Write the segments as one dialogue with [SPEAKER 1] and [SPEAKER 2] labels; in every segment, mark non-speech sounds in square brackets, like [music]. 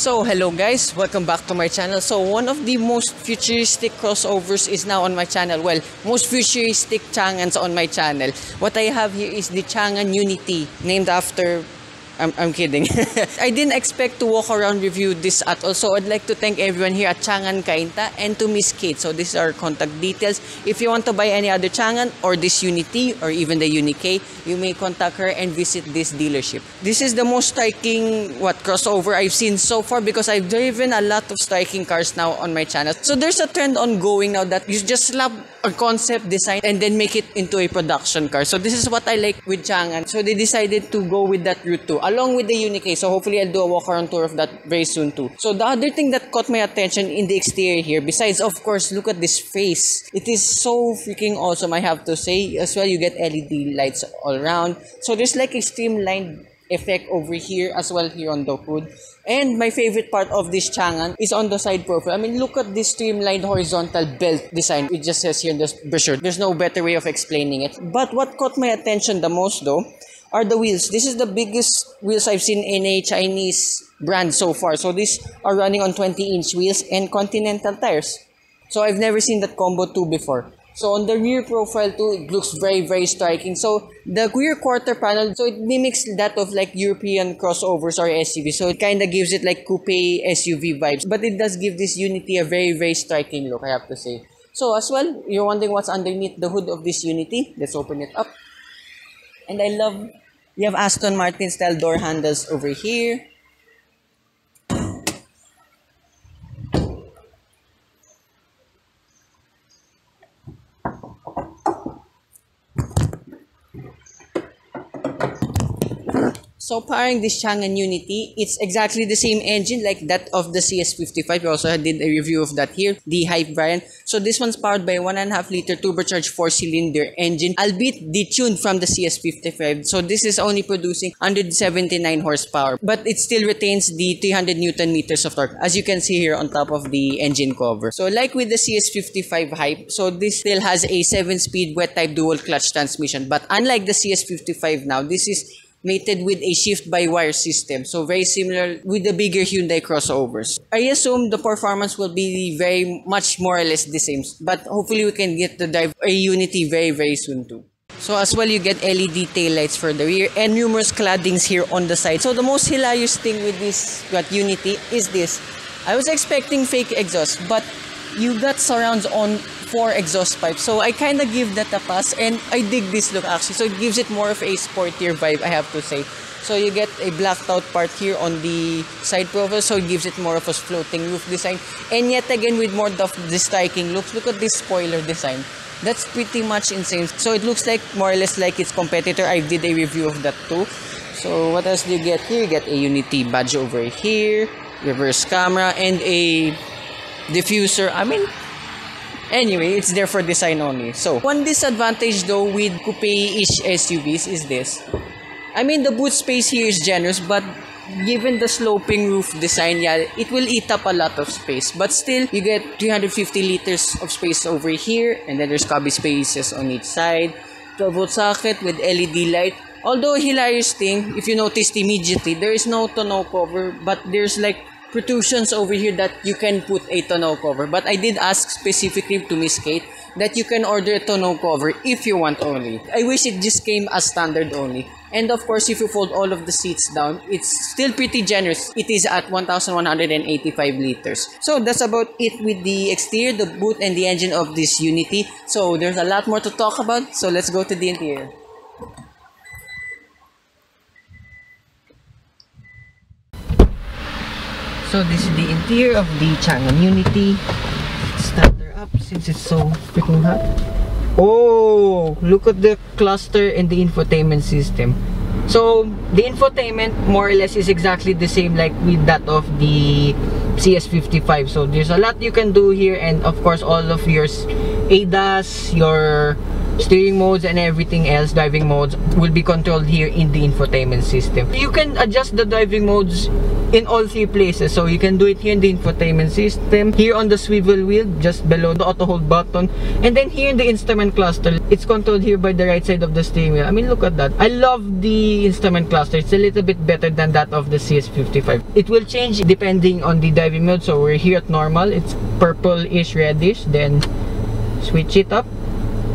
[SPEAKER 1] So hello guys, welcome back to my channel. So one of the most futuristic crossovers is now on my channel. Well, most futuristic Changans on my channel. What I have here is the Changan UNI-T, named after I'm, I'm kidding. [laughs] I didn't expect to walk around review this at all. So I'd like to thank everyone here at Changan Cainta and to Miss Kate. So these are contact details. If you want to buy any other Changan or this UNI-T or even the UNI-K, you may contact her and visit this dealership. This is the most striking what crossover I've seen so far because I've driven a lot of striking cars now on my channel. So there's a trend ongoing now that you just slap a concept design and then make it into a production car. So this is what I like with Changan. So they decided to go with that route too along with the UNI-K. So hopefully I'll do a walk around tour of that very soon too. So the other thing that caught my attention in the exterior here, besides of course, look at this face. It is so freaking awesome, I have to say. As well, you get LED lights all around. So there's like a streamlined effect over here as well here on the hood. And my favorite part of this Changan is on the side profile. I mean, look at this streamlined horizontal belt design. It just says here in the brochure. There's no better way of explaining it. But what caught my attention the most though are the wheels. This is the biggest wheels I've seen in a Chinese brand so far. So these are running on 20 inch wheels and Continental tires. So I've never seen that combo too before. So on the rear profile too, it looks very, very striking. So the rear quarter panel, so it mimics that of like European crossovers or SUV. So it kind of gives it like coupe SUV vibes. But it does give this UNI-T a very, very striking look, I have to say. So as well, you're wondering what's underneath the hood of this UNI-T. Let's open it up. And I love, you have Aston Martin style door handles over here. So powering this Changan Unity, it's exactly the same engine like that of the CS55. We also did a review of that here, the Hype variant. So this one's powered by 1.5 liter turbocharged 4-cylinder engine, albeit detuned from the CS55. So this is only producing 179 horsepower, but it still retains the 300 newton meters of torque, as you can see here on top of the engine cover. So like with the CS55 Hype, so this still has a 7-speed wet type dual clutch transmission, but unlike the CS55 now, this is mated with a shift-by-wire system. So very similar with the bigger Hyundai crossovers. I assume the performance will be very much more or less the same. But hopefully we can get the drive a UNI-T very, very soon too. So as well, you get LED taillights for the rear and numerous claddings here on the side. So the most hilarious thing with this what UNI-T is this. I was expecting fake exhaust, but you got surrounds on four exhaust pipes. So I kind of give that a pass and I dig this look actually. So it gives it more of a sportier vibe, I have to say. So you get a blacked out part here on the side profile, so it gives it more of a floating roof design. And yet again with more of the striking looks, look at this spoiler design. That's pretty much insane. So it looks like more or less like its competitor. I did a review of that too. So what else do you get here? You get a UNI-T badge over here, reverse camera, and a diffuser. I mean, Anyway, it's there for design only. So, one disadvantage though with coupe-ish SUVs is this. I mean, the boot space here is generous, but given the sloping roof design, yeah, it will eat up a lot of space. But still, you get 350 liters of space over here, and then there's cubby spaces on each side. 12 volt socket with LED light. Although hilarious thing, if you noticed immediately, there is no tonneau cover, but there's like protrusions over here that you can put a tonneau cover. But I did ask specifically to Miss Kate that you can order a tonneau cover if you want only. I wish it just came as standard only. And of course, if you fold all of the seats down, it's still pretty generous. It is at 1,185 liters. So that's about it with the exterior, the boot, and the engine of this UNI-T. So there's a lot more to talk about. So let's go to the interior. So this is the interior of the Changan UNI-T. Start her up since it's so freaking hot. Oh, look at the cluster and the infotainment system. So the infotainment more or less is exactly the same like with that of the CS55. So there's a lot you can do here and of course all of your ADAS, your steering modes and everything else driving modes will be controlled here in the infotainment system. You can adjust the driving modes in all three places. So you can do it here in the infotainment system here on the swivel wheel just below the auto hold button and then here in the instrument cluster. It's controlled here by the right side of the steering wheel. I mean look at that. I love the instrument cluster. It's a little bit better than that of the cs55 it will change depending on the driving mode. So we're here at normal. It's purple-ish reddish. Then switch it up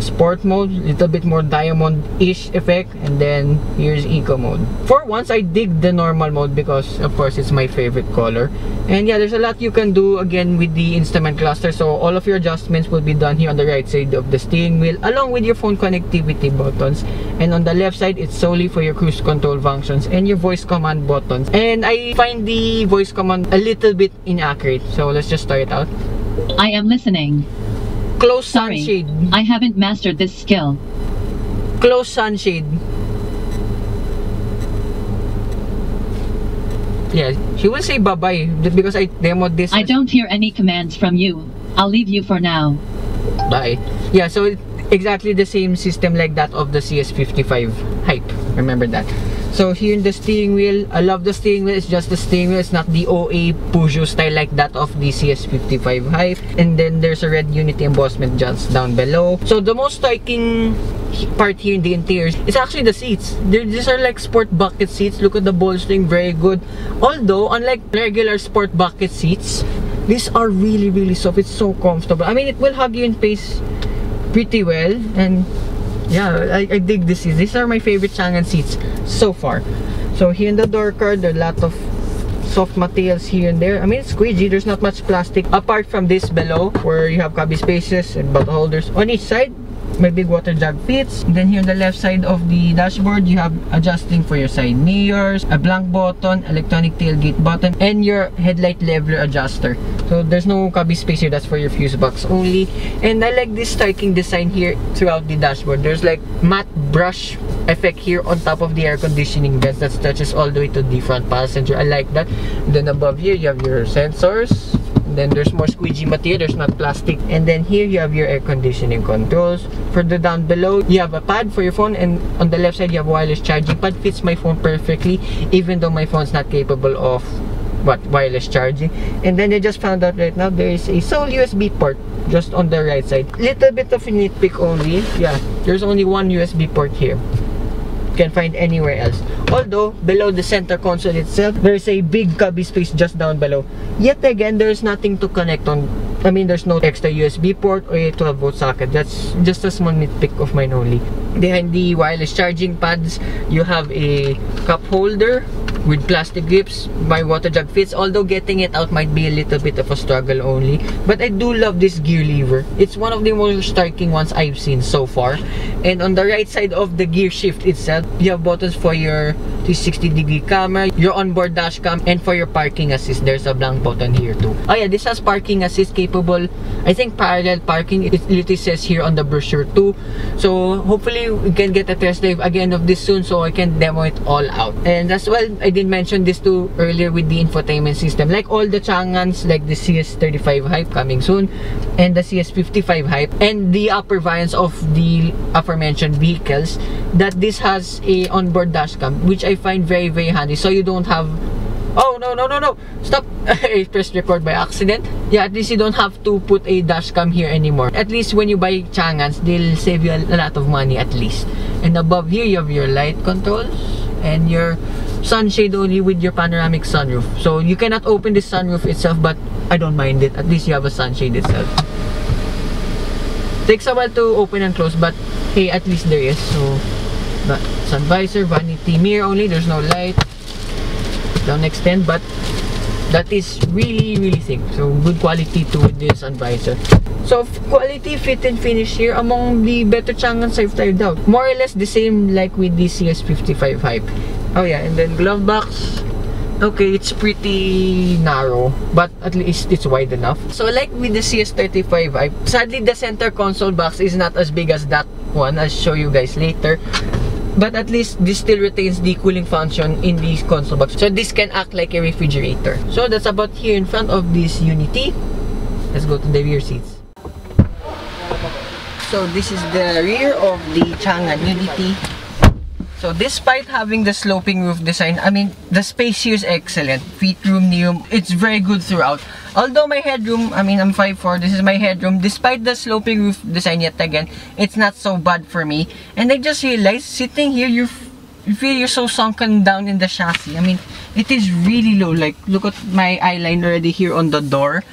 [SPEAKER 1] sport mode little bit more diamond-ish effect and then here's eco mode. For once i dig the normal mode because of course it's my favorite color. And yeah there's a lot you can do again with the instrument cluster so all of your adjustments will be done here on the right side of the steering wheel along with your phone connectivity buttons. And on the left side it's solely for your cruise control functions and your voice command buttons. And i find the voice command a little bit inaccurate so let's just start it out.
[SPEAKER 2] I am listening.
[SPEAKER 1] Close
[SPEAKER 2] Sorry,
[SPEAKER 1] sunshade
[SPEAKER 2] I haven't mastered this skill.
[SPEAKER 1] close sunshade yeah she will say bye bye because i demoed this
[SPEAKER 2] I don't hear any commands from you. I'll leave you for now.
[SPEAKER 1] bye yeah so exactly the same system like that of the cs55 hype remember that so here in the steering wheel i love the steering wheel. It's just the steering wheel. It's not the oa Peugeot style like that of the cs55 hype. And then there's a red unity embossment just down below. So the most striking part here in the interiors is actually the seats. They're, these are like sport bucket seats. Look at the bolstering very good. Although unlike regular sport bucket seats these are really really soft. It's so comfortable. I mean it will hug you in place pretty well. And yeah I, I dig this seats these are my favorite Changan seats so far. So here in the door card there are a lot of soft materials here and there. I mean it's squeegee. There's not much plastic apart from this below where you have cubby spaces and bottle holders. On each side my big water jug fits and then here on the left side of the dashboard you have adjusting for your side mirrors a blank button electronic tailgate button and your headlight leveler adjuster. So there's no cubby space here. That's for your fuse box only. And i like this striking design here throughout the dashboard. There's like matte brush effect here on top of the air conditioning vents that stretches all the way to the front passenger. I like that. Then above here you have your sensors and then there's more squeegee material there's not plastic. And then here you have your air conditioning controls. Further down below you have a pad for your phone and on the left side you have wireless charging. Pad fits my phone perfectly even though my phone's not capable of what wireless charging. And then I just found out right now there is a sole USB port just on the right side. Little bit of a nitpick only. Yeah there's only one USB port here can find anywhere else. Although, below the center console itself, there's a big cubby space just down below. Yet again, there's nothing to connect on. I mean, there's no extra USB port or a 12 volt socket. That's just a small nitpick of mine only. Behind the wireless charging pads, you have a cup holder with plastic grips my water jug fits. Although getting it out might be a little bit of a struggle only but i do love this gear lever. It's one of the most striking ones i've seen so far. And on the right side of the gear shift itself you have buttons for your 360 degree camera your onboard dash cam and for your parking assist. There's a blank button here too. Oh yeah this has parking assist capable i think parallel parking. It literally says here on the brochure too. So hopefully we can get a test drive again of this soon so i can demo it all out. And as well i did mention this too earlier with the infotainment system like all the changans like the cs35 hype coming soon and the cs55 hype and the upper variants of the aforementioned vehicles that this has a onboard dashcam which i find very very handy so you don't have Oh, no, no, no, no. Stop. [laughs] I pressed record by accident. Yeah, at least you don't have to put a dashcam here anymore. At least when you buy Changans, they'll save you a lot of money at least. And above here, you have your light controls and your sunshade only with your panoramic sunroof. So you cannot open the sunroof itself, but I don't mind it. At least you have a sunshade itself. Takes a while to open and close, but hey, at least there is. So, but sun visor, vanity mirror only. There's no light don't extend but that is really really thick so good quality to this sun visor so quality fit and finish here among the better Changans I've tried out more or less the same like with the CS55 hype oh yeah and then glove box. Okay it's pretty narrow but at least it's wide enough. So like with the CS35 I, sadly the center console box is not as big as that one I'll show you guys later. But at least this still retains the cooling function in the console box. So this can act like a refrigerator. So that's about here in front of this UNI-T. Let's go to the rear seats. So this is the rear of the Changan UNI-T. So despite having the sloping roof design, I mean, the space here is excellent. Feet room, knee room, it's very good throughout. Although my headroom, I mean, I'm 5'4", this is my headroom. Despite the sloping roof design yet again, it's not so bad for me. And I just realized, sitting here, you feel you're so sunken down in the chassis. I mean, it is really low. Like, look at my eyeline already here on the door.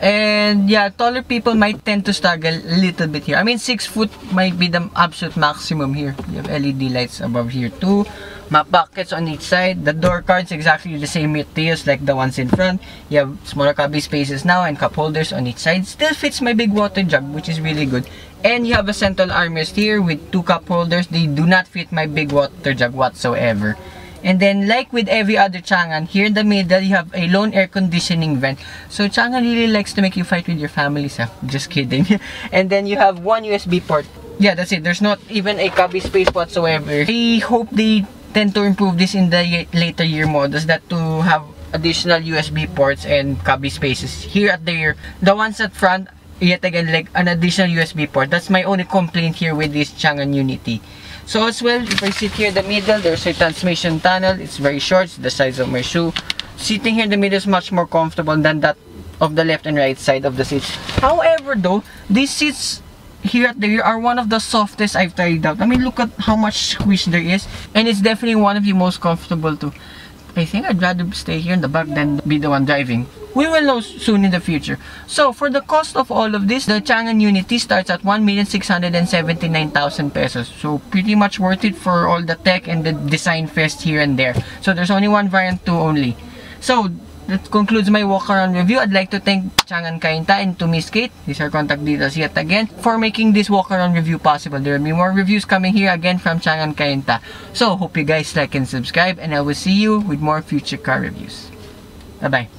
[SPEAKER 1] And yeah, taller people might tend to struggle a little bit here. I mean, 6 foot might be the absolute maximum here. You have LED lights above here too. Map pockets on each side. The door cards exactly the same materials like the ones in front. You have smaller cubby spaces now and cup holders on each side. Still fits my big water jug, which is really good. And you have a central armrest here with two cup holders. They do not fit my big water jug whatsoever. And then, like with every other Chang'an, here in the middle, you have a lone air conditioning vent. So, Chang'an really likes to make you fight with your family, sir. Just kidding. [laughs] and then, you have one USB port. Yeah, that's it. There's not even a cubby space whatsoever. I hope they tend to improve this in the later year models that to have additional USB ports and cubby spaces. Here at the rear, the ones at front, yet again, like an additional USB port. That's my only complaint here with this Chang'an Unity. So as well, if I sit here in the middle, there's a transmission tunnel. It's very short, it's the size of my shoe. Sitting here in the middle is much more comfortable than that of the left and right side of the seats. However though, these seats here at the rear are one of the softest I've tried out. I mean, look at how much squish there is. And it's definitely one of the most comfortable too. I think I'd rather stay here in the back than be the one driving. We will know soon in the future. So, for the cost of all of this, the Changan UNI-T starts at 1,679,000 pesos. So, pretty much worth it for all the tech and the design fest here and there. So, there's only one variant too only. So, that concludes my walk around review. I'd like to thank Changan Cainta and to Miss Kate, these are contact details yet again, for making this walk around review possible. There will be more reviews coming here again from Changan Cainta. So, hope you guys like and subscribe and I will see you with more future car reviews. Bye-bye.